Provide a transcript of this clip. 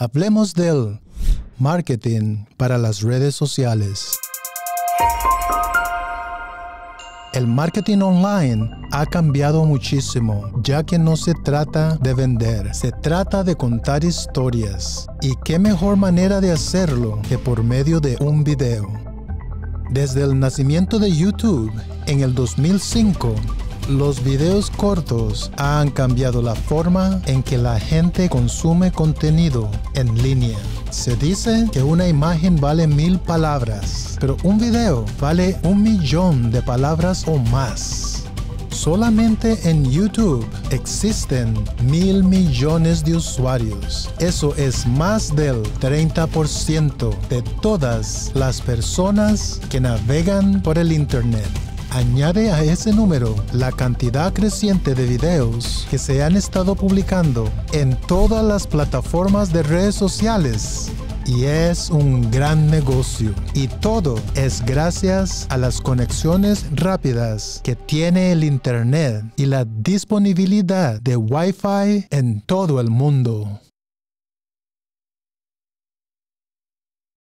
Hablemos del marketing para las redes sociales. El marketing online ha cambiado muchísimo, ya que no se trata de vender, se trata de contar historias. ¿Y qué mejor manera de hacerlo que por medio de un video? Desde el nacimiento de YouTube en el 2005, los videos cortos han cambiado la forma en que la gente consume contenido en línea. Se dice que una imagen vale mil palabras, pero un video vale un millón de palabras o más. Solamente en YouTube existen mil millones de usuarios. Eso es más del 30% de todas las personas que navegan por el Internet. Añade a ese número la cantidad creciente de videos que se han estado publicando en todas las plataformas de redes sociales y es un gran negocio. Y todo es gracias a las conexiones rápidas que tiene el Internet y la disponibilidad de Wi-Fi en todo el mundo.